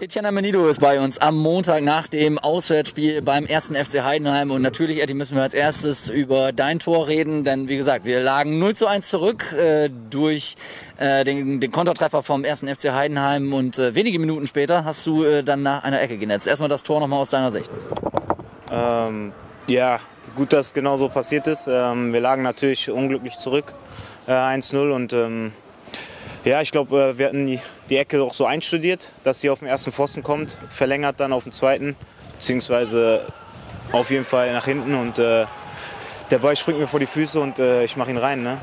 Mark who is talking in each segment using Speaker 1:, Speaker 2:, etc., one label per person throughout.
Speaker 1: Etienne Amenido ist bei uns am Montag nach dem Auswärtsspiel beim ersten FC Heidenheim. Und natürlich, Eddie, müssen wir als erstes über dein Tor reden. Denn wie gesagt, wir lagen 0 zu 1 zurück äh, durch äh, den, den Kontertreffer vom ersten FC Heidenheim. Und äh, wenige Minuten später hast du äh, dann nach einer Ecke genetzt. Erstmal das Tor nochmal aus deiner Sicht.
Speaker 2: Ähm, ja, gut, dass genau so passiert ist. Ähm, wir lagen natürlich unglücklich zurück, äh, 1-0. Und ähm, ja, ich glaube, äh, wir hatten die, die Ecke auch so einstudiert, dass sie auf den ersten Pfosten kommt, verlängert dann auf den zweiten, beziehungsweise auf jeden Fall nach hinten und äh, der Ball springt mir vor die Füße und äh, ich mache ihn rein. Ne?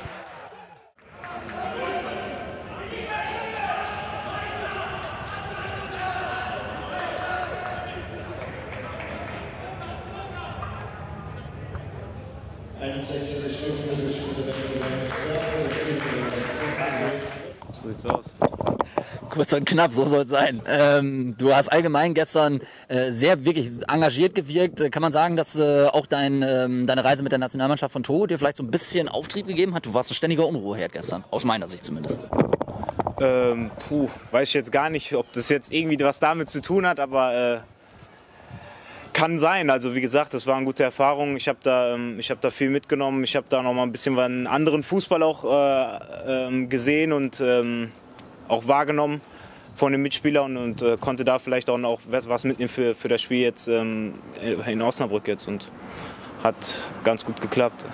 Speaker 2: So sieht's aus.
Speaker 1: Kurz und knapp, so soll es sein. Ähm, du hast allgemein gestern äh, sehr wirklich engagiert gewirkt. Kann man sagen, dass äh, auch dein, ähm, deine Reise mit der Nationalmannschaft von Togo dir vielleicht so ein bisschen Auftrieb gegeben hat? Du warst ein ständiger Unruheherd gestern, aus meiner Sicht zumindest.
Speaker 2: Ähm, puh, weiß ich jetzt gar nicht, ob das jetzt irgendwie was damit zu tun hat, aber äh, kann sein. Also wie gesagt, das war eine gute Erfahrung. Ich habe da, ähm, ich habe da viel mitgenommen. Ich habe da noch mal ein bisschen einen anderen Fußball auch äh, ähm, gesehen und ähm, auch wahrgenommen von den Mitspielern und, und äh, konnte da vielleicht auch noch was mitnehmen für, für das Spiel jetzt ähm, in Osnabrück jetzt und hat ganz gut geklappt.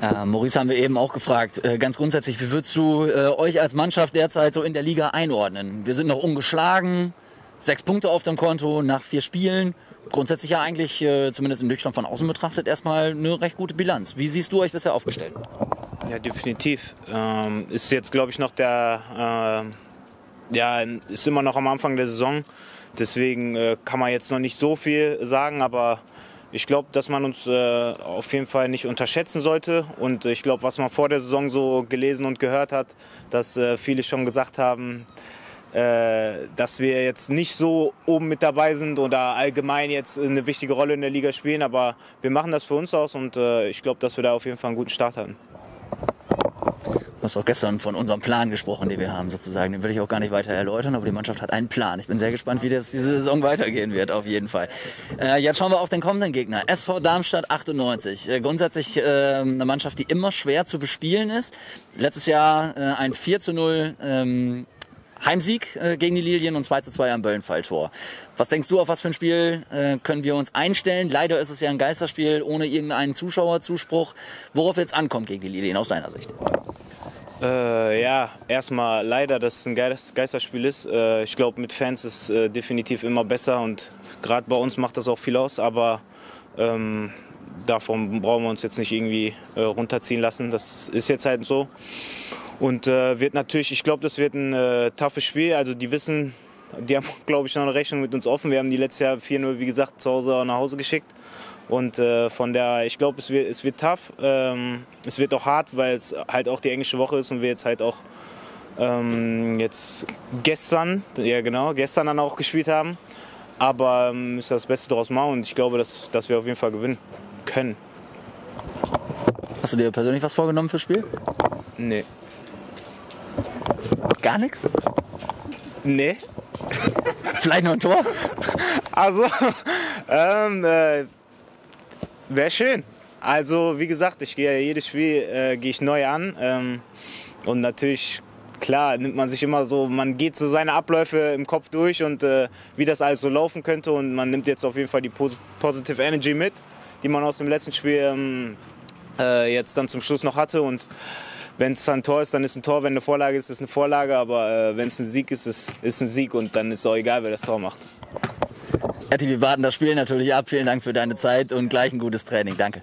Speaker 1: Äh, Maurice haben wir eben auch gefragt. Äh, ganz grundsätzlich, wie würdest du äh, euch als Mannschaft derzeit so in der Liga einordnen? Wir sind noch ungeschlagen, sechs Punkte auf dem Konto nach vier Spielen. Grundsätzlich ja eigentlich, äh, zumindest in Deutschland von außen betrachtet, erstmal eine recht gute Bilanz. Wie siehst du euch bisher aufgestellt?
Speaker 2: Ja, definitiv. Ähm, ist jetzt, glaube ich, noch der, äh, ja, ist immer noch am Anfang der Saison. Deswegen äh, kann man jetzt noch nicht so viel sagen, aber ich glaube, dass man uns äh, auf jeden Fall nicht unterschätzen sollte. Und ich glaube, was man vor der Saison so gelesen und gehört hat, dass äh, viele schon gesagt haben, dass wir jetzt nicht so oben mit dabei sind oder allgemein jetzt eine wichtige Rolle in der Liga spielen. Aber wir machen das für uns aus und äh, ich glaube, dass wir da auf jeden Fall einen guten Start hatten.
Speaker 1: Du hast auch gestern von unserem Plan gesprochen, den wir haben sozusagen. Den will ich auch gar nicht weiter erläutern, aber die Mannschaft hat einen Plan. Ich bin sehr gespannt, wie das diese Saison weitergehen wird, auf jeden Fall. Äh, jetzt schauen wir auf den kommenden Gegner. SV Darmstadt 98. Äh, grundsätzlich äh, eine Mannschaft, die immer schwer zu bespielen ist. Letztes Jahr äh, ein 4 zu 0 ähm, Heimsieg äh, gegen die Lilien und 2 zu 2 am Böllenfalltor. Was denkst du, auf was für ein Spiel äh, können wir uns einstellen? Leider ist es ja ein Geisterspiel ohne irgendeinen Zuschauerzuspruch. Worauf jetzt ankommt gegen die Lilien aus deiner Sicht?
Speaker 2: Äh, ja, erstmal leider, dass es ein Geisterspiel ist. Äh, ich glaube, mit Fans ist äh, definitiv immer besser und gerade bei uns macht das auch viel aus, aber ähm, davon brauchen wir uns jetzt nicht irgendwie äh, runterziehen lassen. Das ist jetzt halt so. Und äh, wird natürlich, ich glaube, das wird ein äh, toughes Spiel. Also die wissen, die haben, glaube ich, noch eine Rechnung mit uns offen. Wir haben die letztes Jahr 4-0, wie gesagt, zu Hause nach Hause geschickt. Und äh, von der, ich glaube, es wird, es wird tough. Ähm, es wird auch hart, weil es halt auch die englische Woche ist und wir jetzt halt auch ähm, jetzt gestern, ja genau, gestern dann auch gespielt haben. Aber ähm, ist das Beste daraus machen und ich glaube, dass, dass wir auf jeden Fall gewinnen können.
Speaker 1: Hast du dir persönlich was vorgenommen fürs Spiel?
Speaker 2: Nee.
Speaker 1: Gar nichts?
Speaker 2: Nee.
Speaker 1: Vielleicht noch ein Tor?
Speaker 2: Also, ähm, äh, wäre schön. Also, wie gesagt, ich gehe jedes Spiel äh, gehe ich neu an. Ähm, und natürlich, klar, nimmt man sich immer so, man geht so seine Abläufe im Kopf durch und äh, wie das alles so laufen könnte. Und man nimmt jetzt auf jeden Fall die Pos Positive Energy mit, die man aus dem letzten Spiel ähm, äh, jetzt dann zum Schluss noch hatte. Und wenn es ein Tor ist, dann ist ein Tor. Wenn eine Vorlage ist, ist eine Vorlage. Aber äh, wenn es ein Sieg ist, ist es ein Sieg. Und dann ist es auch egal, wer das Tor macht.
Speaker 1: Etti, wir warten das Spiel natürlich ab. Vielen Dank für deine Zeit und gleich ein gutes Training. Danke.